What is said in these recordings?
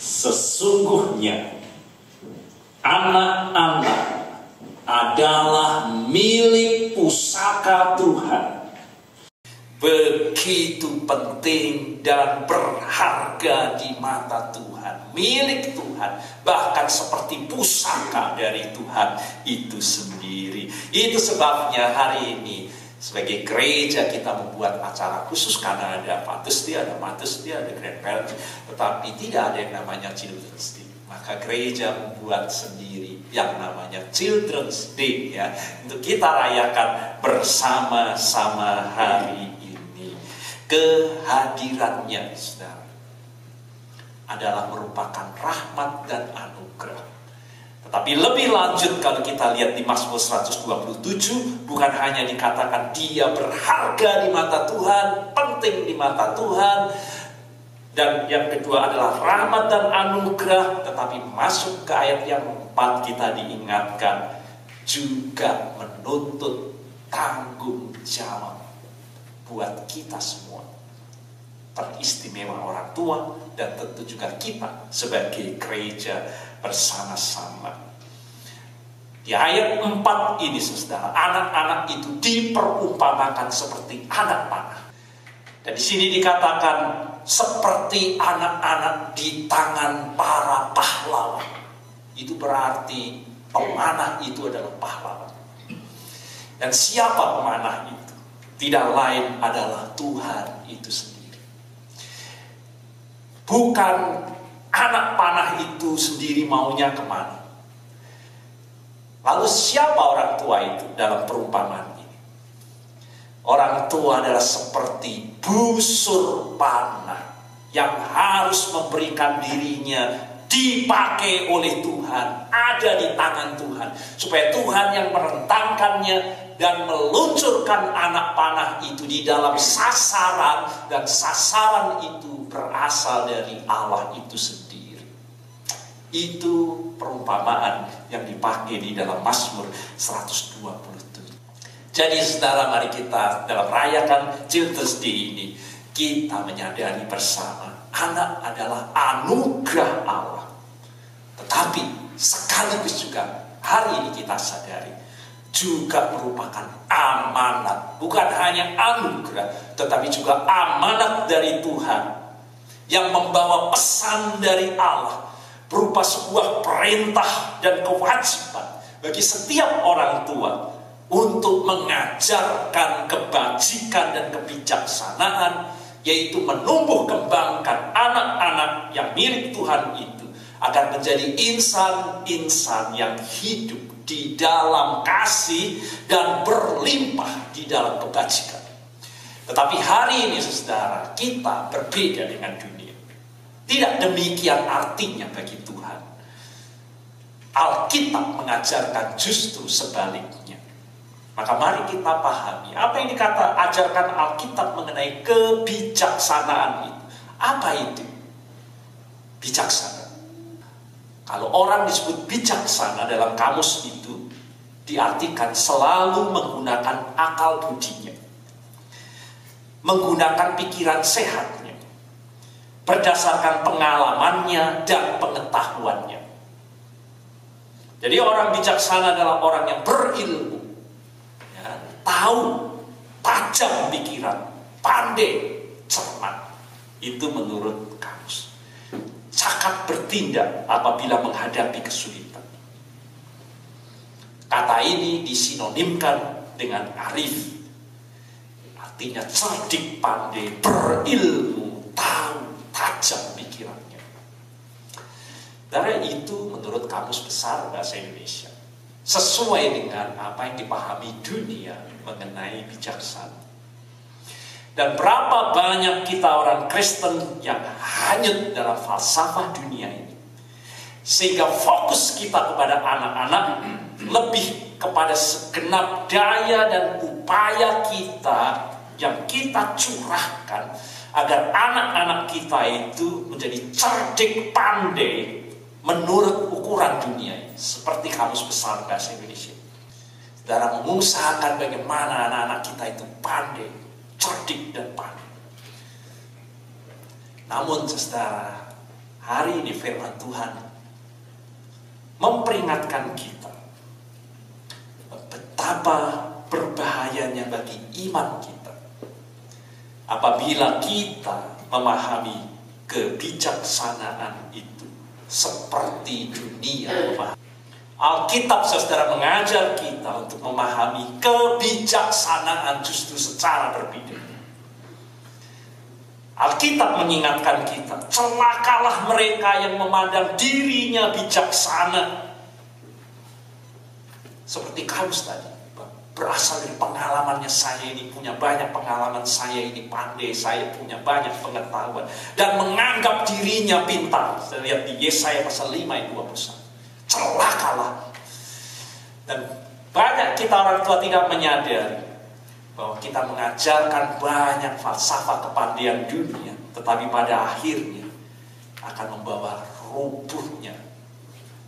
Sesungguhnya anak-anak adalah milik pusaka Tuhan. Begitu penting dan berharga di mata Tuhan, milik Tuhan, bahkan seperti pusaka dari Tuhan itu sendiri. Itu sebabnya hari ini sebagai gereja kita membuat acara khusus karena ada Patus dia, ada Matus dia, ada Grand Parents, tetapi tidak ada yang namanya Children's Day. Maka gereja membuat sendiri yang namanya Children's Day ya untuk kita rayakan bersama-sama hari ini. Kehadirannya saudara adalah merupakan rahmat dan anugerah tetapi lebih lanjut kalau kita lihat di Mazmur 127 bukan hanya dikatakan dia berharga di mata Tuhan penting di mata Tuhan dan yang kedua adalah rahmat dan anugerah, tetapi masuk ke ayat yang empat kita diingatkan juga menuntut tanggung jawab buat kita semua. Teristimewa orang tua dan tentu juga kita sebagai gereja bersama-sama. Di ayat 4 ini saudara, anak-anak itu diperumpamakan seperti anak panah. Dan di sini dikatakan seperti anak-anak di tangan para pahlawan. Itu berarti pemanah itu adalah pahlawan. Dan siapa pemanah itu? Tidak lain adalah Tuhan itu sendiri. Bukan anak panah itu sendiri maunya ke mana. Lalu siapa orang tua itu dalam perumpamaan ini? Orang tua adalah seperti busur panah yang harus memberikan dirinya dipakai oleh Tuhan, ada di tangan Tuhan, supaya Tuhan yang merentangkannya dan meluncurkan anak panah itu di dalam sasaran, dan sasaran itu berasal dari Allah itu sendiri. Itu perumpamaan yang dipakai di dalam Mazmur 120. Jadi saudara mari kita dalam rayakan Children's Day ini kita menyadari bersama anak adalah anugerah Allah. Tetapi sekaligus juga hari ini kita sadari juga merupakan amanat. Bukan hanya anugerah, tetapi juga amanat dari Tuhan yang membawa pesan dari Allah berupa sebuah perintah dan kewajiban bagi setiap orang tua untuk mengajarkan kebajikan dan kebijaksanaan yaitu menumbuh kembangkan anak-anak yang milik Tuhan itu agar menjadi insan-insan yang hidup di dalam kasih dan berlimpah di dalam kebajikan. Tetapi hari ini saudara, kita berbeda dengan dunia. Tidak demikian artinya bagi Tuhan. Alkitab mengajarkan justru sebaliknya. Maka mari kita pahami apa yang dikata ajarkan Alkitab mengenai kebijaksanaan itu. Apa itu? Bijaksana. Kalau orang disebut bijaksana dalam kamus itu diartikan selalu menggunakan akal budinya. Menggunakan pikiran sehatnya. Berdasarkan pengalamannya dan pengetahuannya. Jadi orang bijaksana adalah orang yang berilmu tahu, tajam pikiran, pandai, cermat. Itu menurut kamus. Cakap bertindak apabila menghadapi kesulitan. Kata ini disinonimkan dengan arif. Artinya cerdik, pandai, berilmu, tahu, tajam pikirannya. Dari itu menurut kamus besar bahasa Indonesia sesuai dengan apa yang dipahami dunia mengenai bijaksana. Dan berapa banyak kita orang Kristen yang hanyut dalam falsafah dunia ini. Sehingga fokus kita kepada anak-anak lebih kepada segenap daya dan upaya kita yang kita curahkan agar anak-anak kita itu menjadi cerdik pandai menurut ukuran dunia seperti kamus besar bahasa Indonesia. Saudara mengusahakan bagaimana anak-anak kita itu pandai, cerdik dan pandai. Namun saudara, Hari ini firman Tuhan memperingatkan kita betapa berbahayanya bagi iman kita apabila kita memahami kebijaksanaan itu seperti dunia memahami. Alkitab saudara mengajar kita untuk memahami kebijaksanaan justru secara berbeda. Alkitab mengingatkan kita, celakalah mereka yang memandang dirinya bijaksana. Seperti Kaus tadi, berasal dari pengalamannya saya ini punya banyak pengalaman, saya ini pandai, saya punya banyak pengetahuan. Dan menganggap dirinya pintar. Saya lihat di Yesaya pasal 5 ayat 21. Celakalah. Dan banyak kita orang tua tidak menyadari bahwa kita mengajarkan banyak falsafah kepandaian dunia, tetapi pada akhirnya akan membawa rubuhnya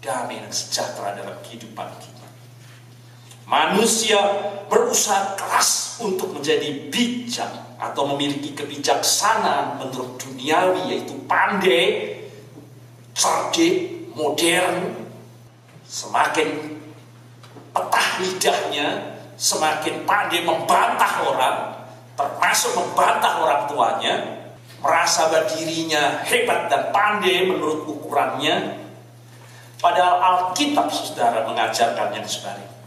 damai dan sejahtera dalam kehidupan kita. Manusia berusaha keras untuk menjadi bijak atau memiliki kebijaksanaan menurut duniawi yaitu pandai, cerdik, modern, semakin petah lidahnya semakin pandai membantah orang, termasuk membantah orang tuanya, merasa bahwa dirinya hebat dan pandai menurut ukurannya, padahal Alkitab saudara mengajarkan yang sebaliknya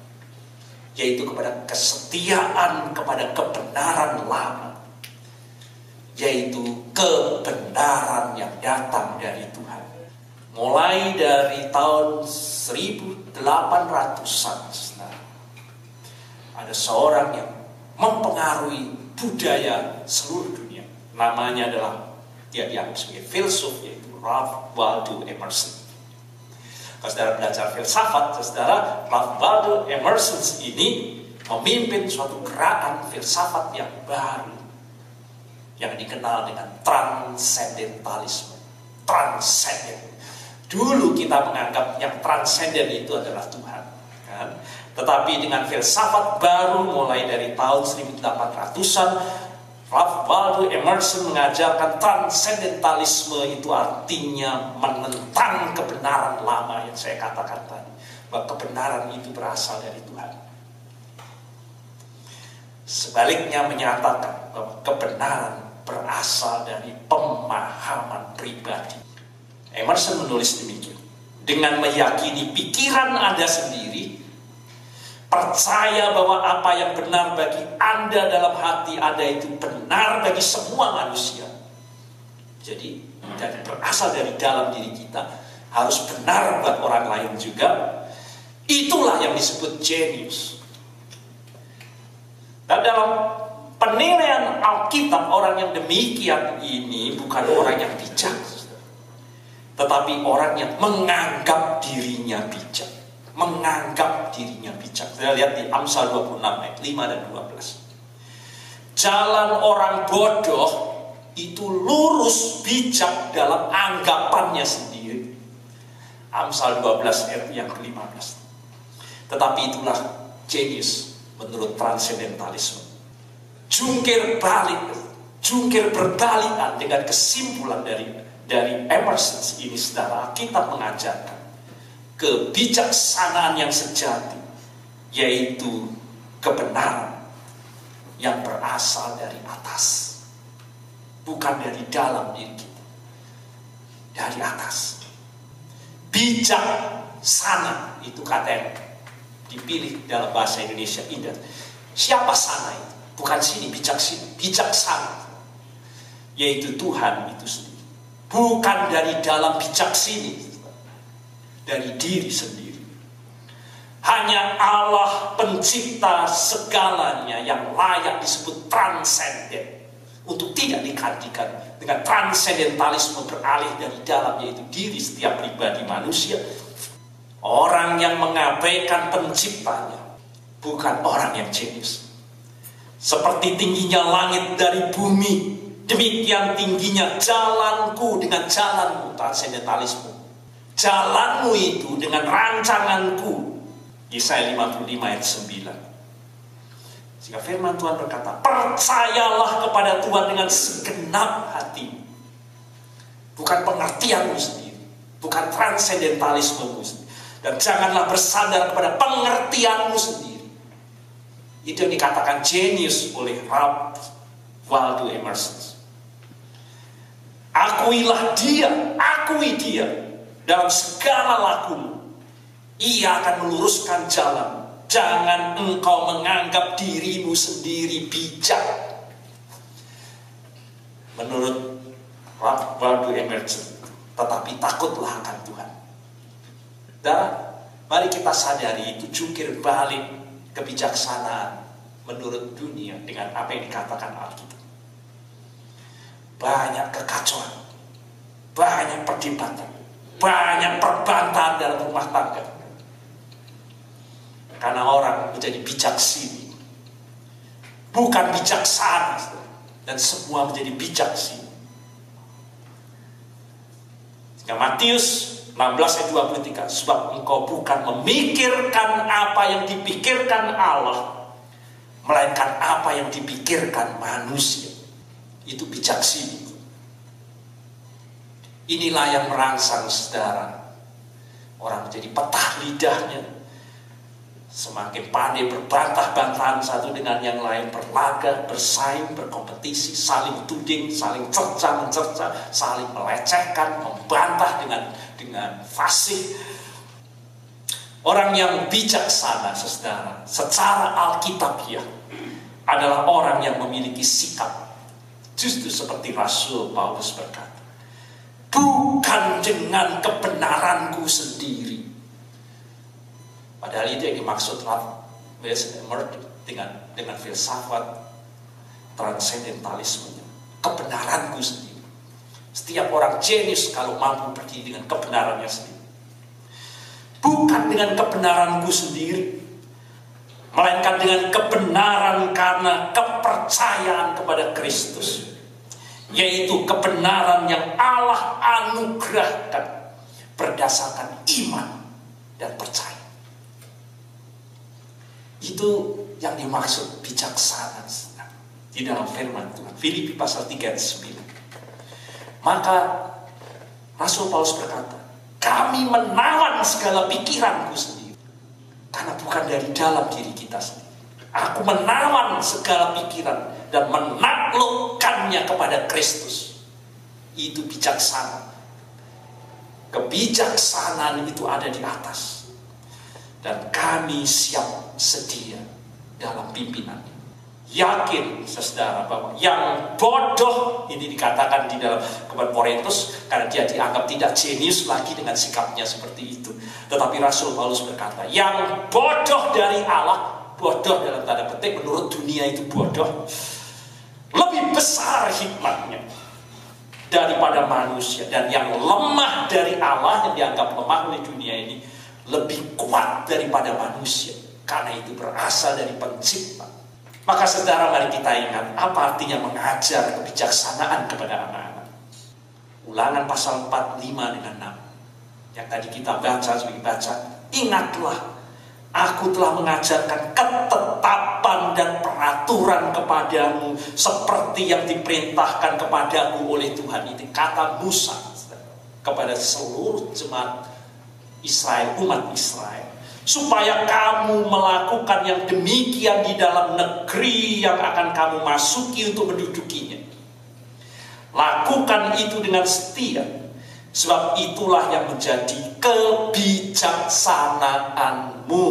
yaitu kepada kesetiaan kepada kebenaran lama yaitu kebenaran yang datang dari Tuhan mulai dari tahun 1800-an ada seorang yang mempengaruhi budaya seluruh dunia. Namanya adalah dia dianggap sebagai filsuf yaitu Ralph Waldo Emerson. Kalau saudara belajar filsafat, saudara Waldo Emerson ini memimpin suatu gerakan filsafat yang baru yang dikenal dengan transcendentalisme. Transcendent. Dulu kita menganggap yang transcendent itu adalah Tuhan. Kan? Tetapi dengan filsafat baru mulai dari tahun 1800-an, Ralph Waldo Emerson mengajarkan transcendentalisme itu artinya menentang kebenaran lama yang saya katakan tadi. Bahwa kebenaran itu berasal dari Tuhan. Sebaliknya menyatakan bahwa kebenaran berasal dari pemahaman pribadi. Emerson menulis demikian. Dengan meyakini pikiran Anda sendiri, Percaya bahwa apa yang benar bagi Anda dalam hati Anda itu benar bagi semua manusia. Jadi, dan berasal dari dalam diri kita, harus benar buat orang lain juga. Itulah yang disebut genius. Dan dalam penilaian Alkitab, orang yang demikian ini bukan orang yang bijak. Tetapi orang yang menganggap dirinya bijak menganggap dirinya bijak. Kita lihat di Amsal 26 ayat 5 dan 12. Jalan orang bodoh itu lurus bijak dalam anggapannya sendiri. Amsal 12 ayat yang ke-15. Tetapi itulah genius menurut transcendentalisme. Jungkir balik, jungkir berbalikan dengan kesimpulan dari dari Emerson ini saudara kita mengajarkan kebijaksanaan yang sejati, yaitu kebenaran yang berasal dari atas, bukan dari dalam diri kita, dari atas. Bijak sana itu kata yang dipilih dalam bahasa Indonesia indah. Siapa sana itu? Bukan sini, bijak sini, bijaksana. Yaitu Tuhan itu sendiri. Bukan dari dalam bijak sini, dari diri sendiri. Hanya Allah pencipta segalanya yang layak disebut transenden. Untuk tidak digantikan dengan transendentalisme beralih dari dalam yaitu diri setiap pribadi manusia. Orang yang mengabaikan penciptanya bukan orang yang jenius. Seperti tingginya langit dari bumi, demikian tingginya jalanku dengan jalanmu transendentalisme jalanmu itu dengan rancanganku. Yesaya 55 ayat 9. Jika firman Tuhan berkata, percayalah kepada Tuhan dengan segenap hati. Bukan pengertianmu sendiri. Bukan transcendentalismemu sendiri. Dan janganlah bersandar kepada pengertianmu sendiri. Itu yang dikatakan genius oleh Ralph Waldo Emerson. Akuilah dia, akui dia dalam segala lakumu. Ia akan meluruskan jalan. Jangan engkau menganggap dirimu sendiri bijak. Menurut Waldo Emerson, tetapi takutlah akan Tuhan. Dan mari kita sadari itu jungkir balik kebijaksanaan menurut dunia dengan apa yang dikatakan Alkitab banyak kekacauan, banyak perdebatan, banyak perbantahan dalam rumah tangga. Karena orang menjadi bijak sini, bukan bijaksana, dan semua menjadi bijak sini. Sehingga Matius 16 ayat 23, sebab engkau bukan memikirkan apa yang dipikirkan Allah, melainkan apa yang dipikirkan manusia itu bijaksana. Inilah yang merangsang saudara. Orang menjadi petah lidahnya. Semakin pandai berbantah-bantahan satu dengan yang lain. Berlaga, bersaing, berkompetisi, saling tuding, saling cerca, mencerca, saling melecehkan, membantah dengan dengan fasih. Orang yang bijaksana, saudara, secara alkitabiah adalah orang yang memiliki sikap Justru seperti Rasul Paulus berkata, bukan dengan kebenaranku sendiri. Padahal itu yang dimaksud dengan dengan filsafat transcendentalisme kebenaranku sendiri. Setiap orang jenius kalau mampu berdiri dengan kebenarannya sendiri. Bukan dengan kebenaranku sendiri, melainkan dengan kebenaran karena kepercayaan kepada Kristus, yaitu kebenaran yang Allah anugerahkan berdasarkan iman dan percaya. Itu yang dimaksud bijaksana di dalam firman Tuhan. Filipi pasal 3 ayat 9. Maka Rasul Paulus berkata, kami menawan segala pikiranku sendiri karena bukan dari dalam diri kita sendiri. Aku menawan segala pikiran dan menaklukkannya kepada Kristus. Itu bijaksana. Kebijaksanaan itu ada di atas. Dan kami siap sedia dalam pimpinan yakin saudara bahwa yang bodoh ini dikatakan di dalam kepada Korintus karena dia dianggap tidak jenius lagi dengan sikapnya seperti itu. Tetapi Rasul Paulus berkata, yang bodoh dari Allah, bodoh dalam tanda petik menurut dunia itu bodoh, lebih besar hikmatnya daripada manusia dan yang lemah dari Allah yang dianggap lemah oleh dunia ini lebih kuat daripada manusia karena itu berasal dari pencipta maka saudara mari kita ingat apa artinya mengajar kebijaksanaan kepada anak-anak. Ulangan pasal 4, 5 dengan 6. Yang tadi kita baca, sebagai baca. Ingatlah, aku telah mengajarkan ketetapan dan peraturan kepadamu seperti yang diperintahkan kepadamu oleh Tuhan. Itu kata Musa kepada seluruh jemaat Israel, umat Israel supaya kamu melakukan yang demikian di dalam negeri yang akan kamu masuki untuk mendudukinya. Lakukan itu dengan setia, sebab itulah yang menjadi kebijaksanaanmu.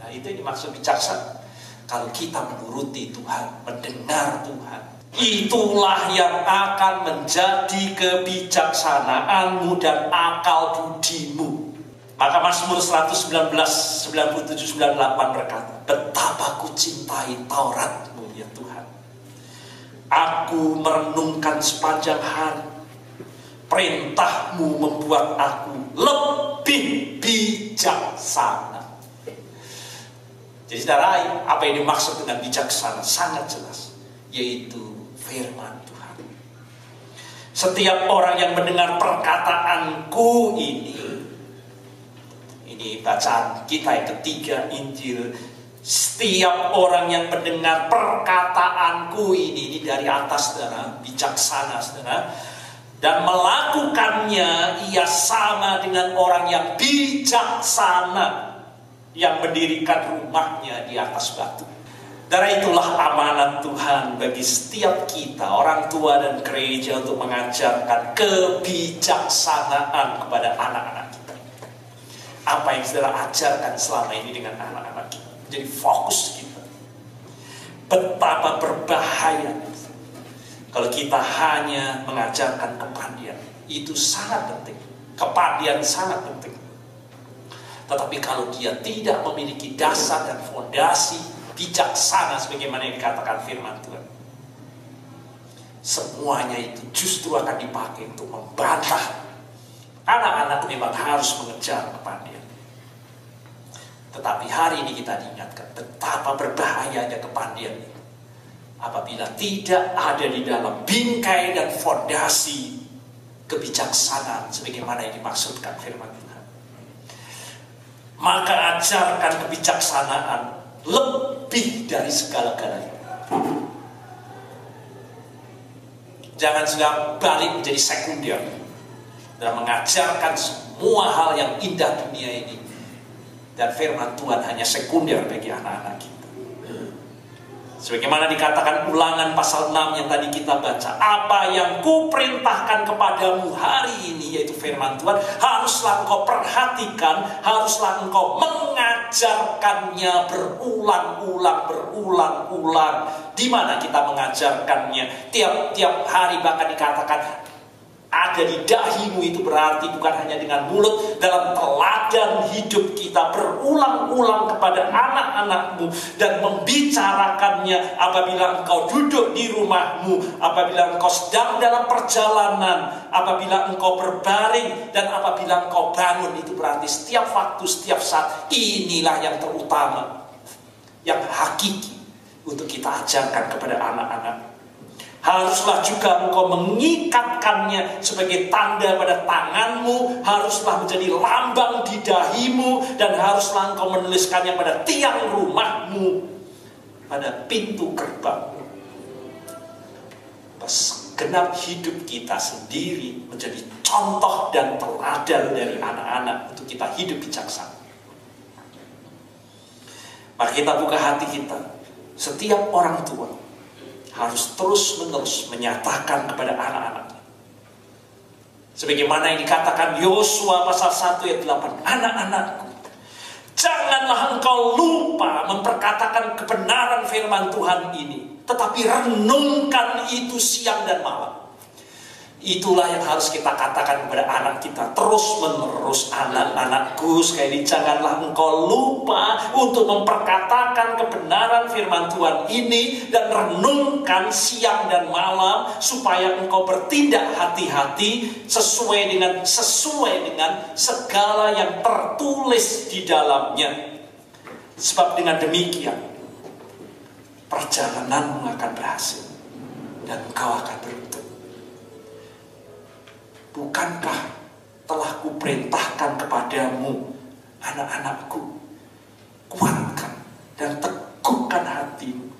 Nah, itu yang dimaksud bijaksana. Kalau kita menuruti Tuhan, mendengar Tuhan, itulah yang akan menjadi kebijaksanaanmu dan akal budimu. Maka Mazmur 119, 97, 98 berkata, Betapa ku cintai Tauratmu ya Tuhan. Aku merenungkan sepanjang hari. Perintahmu membuat aku lebih bijaksana. Jadi saudara, apa yang dimaksud dengan bijaksana? Sangat jelas. Yaitu firman Tuhan. Setiap orang yang mendengar perkataanku ini ini bacaan kita yang ketiga Injil. Setiap orang yang mendengar perkataanku ini, ini dari atas saudara, bijaksana saudara. Dan melakukannya ia sama dengan orang yang bijaksana yang mendirikan rumahnya di atas batu. Dari itulah amanat Tuhan bagi setiap kita, orang tua dan gereja untuk mengajarkan kebijaksanaan kepada anak-anak kita. Apa yang saudara ajarkan selama ini dengan anak-anak kita. Jadi fokus kita. Betapa berbahaya kalau kita hanya mengajarkan kepandian. Itu sangat penting. Kepandian sangat penting. Tetapi kalau dia tidak memiliki dasar dan fondasi bijaksana sebagaimana yang dikatakan firman Tuhan. Semuanya itu justru akan dipakai untuk membantah. Anak-anak memang harus mengejar kepandian. Tetapi hari ini kita diingatkan betapa berbahayanya kepandian itu. Apabila tidak ada di dalam bingkai dan fondasi kebijaksanaan sebagaimana yang dimaksudkan firman Tuhan. Maka ajarkan kebijaksanaan lebih dari segala-galanya. Jangan sudah balik menjadi sekunder dan mengajarkan semua hal yang indah dunia ini dan firman Tuhan hanya sekunder bagi anak-anak kita. Sebagaimana dikatakan ulangan pasal 6 yang tadi kita baca. Apa yang kuperintahkan kepadamu hari ini yaitu firman Tuhan. Haruslah engkau perhatikan. Haruslah engkau mengajarkannya berulang-ulang, berulang-ulang. Di mana kita mengajarkannya? Tiap-tiap hari bahkan dikatakan ada di dahimu itu berarti bukan hanya dengan mulut dalam teladan hidup kita berulang-ulang kepada anak-anakmu dan membicarakannya apabila engkau duduk di rumahmu apabila engkau sedang dalam perjalanan apabila engkau berbaring dan apabila engkau bangun itu berarti setiap waktu setiap saat inilah yang terutama yang hakiki untuk kita ajarkan kepada anak-anak Haruslah juga engkau mengikatkannya sebagai tanda pada tanganmu. Haruslah menjadi lambang di dahimu. Dan haruslah engkau menuliskannya pada tiang rumahmu. Pada pintu gerbangmu. Segenap hidup kita sendiri menjadi contoh dan teladan dari anak-anak untuk kita hidup bijaksana. Mari kita buka hati kita. Setiap orang tua harus terus-menerus menyatakan kepada anak-anaknya. Sebagaimana yang dikatakan Yosua pasal 1 ayat 8. Anak-anakku, janganlah engkau lupa memperkatakan kebenaran firman Tuhan ini. Tetapi renungkan itu siang dan malam Itulah yang harus kita katakan kepada anak kita terus menerus anak-anakku sekali janganlah engkau lupa untuk memperkatakan kebenaran firman Tuhan ini dan renungkan siang dan malam supaya engkau bertindak hati-hati sesuai dengan sesuai dengan segala yang tertulis di dalamnya. Sebab dengan demikian perjalananmu akan berhasil dan engkau akan beruntung. Bukankah telah kuperintahkan kepadamu anak-anakku? Kuatkan dan teguhkan hatimu.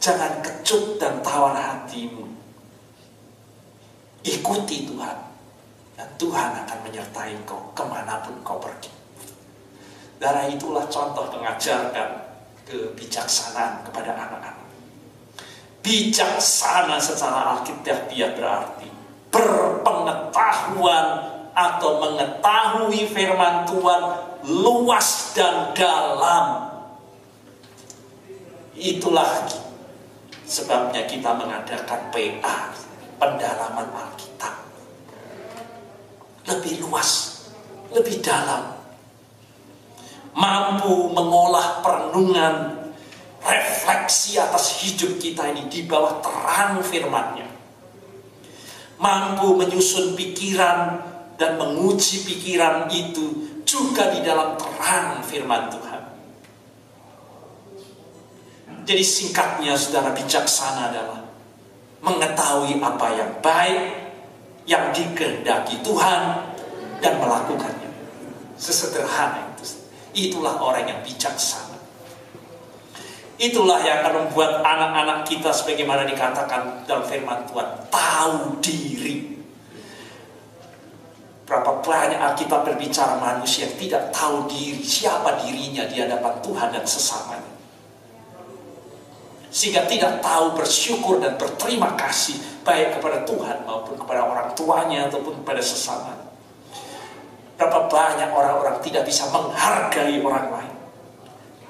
Jangan kecut dan tawar hatimu. Ikuti Tuhan dan Tuhan akan menyertai kau ke mana pun kau pergi. Darah itulah contoh mengajarkan kebijaksanaan kepada anak-anak. Bijaksana secara alkitabiah berarti berpengetahuan atau mengetahui firman Tuhan luas dan dalam. Itulah sebabnya kita mengadakan PA, pendalaman Alkitab. Lebih luas, lebih dalam. Mampu mengolah perenungan, refleksi atas hidup kita ini di bawah terang firman-Nya mampu menyusun pikiran dan menguji pikiran itu juga di dalam terang firman Tuhan. Jadi singkatnya saudara bijaksana adalah mengetahui apa yang baik, yang dikehendaki Tuhan, dan melakukannya. Sesederhana itu. Itulah orang yang bijaksana. Itulah yang akan membuat anak-anak kita sebagaimana dikatakan dalam firman Tuhan tahu diri. Berapa banyak Alkitab berbicara manusia yang tidak tahu diri, siapa dirinya di hadapan Tuhan dan sesamanya. Sehingga tidak tahu bersyukur dan berterima kasih baik kepada Tuhan maupun kepada orang tuanya ataupun kepada sesama. Berapa banyak orang-orang tidak bisa menghargai orang lain.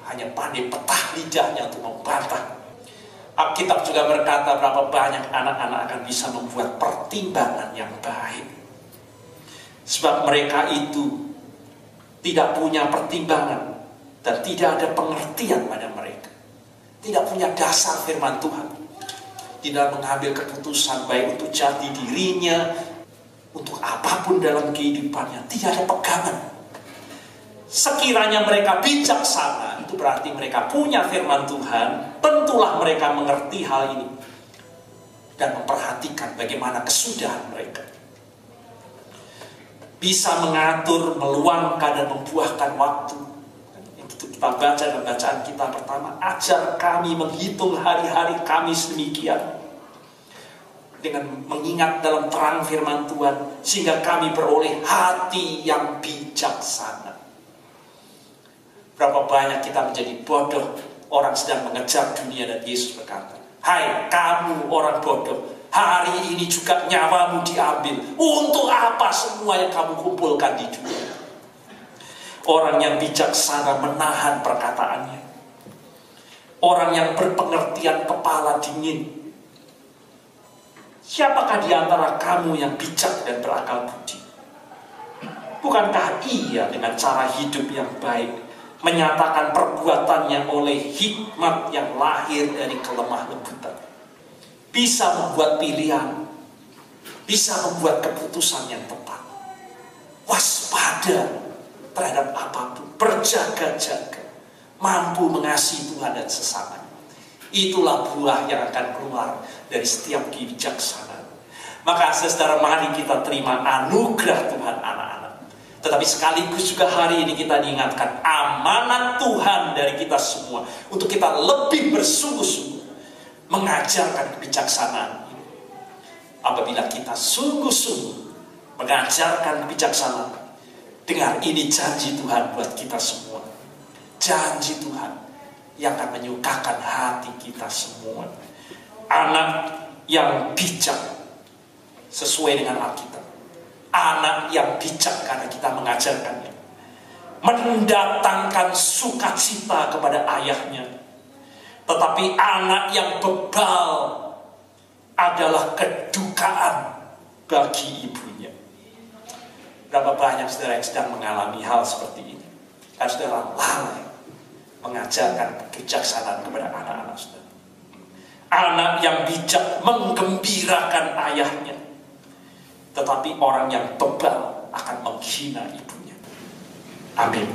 Hanya pandai petah lidahnya untuk membantah. Alkitab juga berkata berapa banyak anak-anak akan bisa membuat pertimbangan yang baik. Sebab mereka itu tidak punya pertimbangan dan tidak ada pengertian pada mereka. Tidak punya dasar firman Tuhan. Tidak mengambil keputusan baik untuk jati dirinya, untuk apa pun dalam kehidupannya. Tidak ada pegangan. Sekiranya mereka bijaksana, itu berarti mereka punya firman Tuhan, tentulah mereka mengerti hal ini. Dan memperhatikan bagaimana kesudahan mereka bisa mengatur, meluangkan dan membuahkan waktu. Itu kita baca dalam bacaan kita pertama, ajar kami menghitung hari-hari kami sedemikian. Dengan mengingat dalam terang firman Tuhan, sehingga kami beroleh hati yang bijaksana. Berapa banyak kita menjadi bodoh, orang sedang mengejar dunia dan Yesus berkata, Hai kamu orang bodoh, Hari ini juga nyawamu diambil. Untuk apa semua yang kamu kumpulkan di dunia? Orang yang bijaksana menahan perkataannya. Orang yang berpengertian kepala dingin. Siapakah di antara kamu yang bijak dan berakal budi? Bukankah ia dengan cara hidup yang baik menyatakan perbuatannya oleh hikmat yang lahir dari kelemah lembutan? bisa membuat pilihan, bisa membuat keputusan yang tepat. Waspada terhadap apa pun, berjaga-jaga, mampu mengasihi Tuhan dan sesama. Itulah buah yang akan keluar dari setiap kebijaksanaan. Maka saudara mari kita terima anugerah Tuhan anak-anak. Tetapi sekaligus juga hari ini kita diingatkan amanat Tuhan dari kita semua. Untuk kita lebih bersungguh-sungguh mengajarkan kebijaksanaan Apabila kita sungguh-sungguh mengajarkan kebijaksanaan, dengar ini janji Tuhan buat kita semua. Janji Tuhan yang akan menyukakan hati kita semua. Anak yang bijak sesuai dengan Alkitab. Anak yang bijak karena kita mengajarkannya. Mendatangkan sukacita kepada ayahnya tetapi anak yang bebal adalah kedukaan bagi ibunya. Berapa banyak saudara yang sedang mengalami hal seperti ini. Karena saudara lalai mengajarkan kebijaksanaan kepada anak-anak saudara. Anak yang bijak menggembirakan ayahnya. Tetapi orang yang tebal akan menghina ibunya. Amin.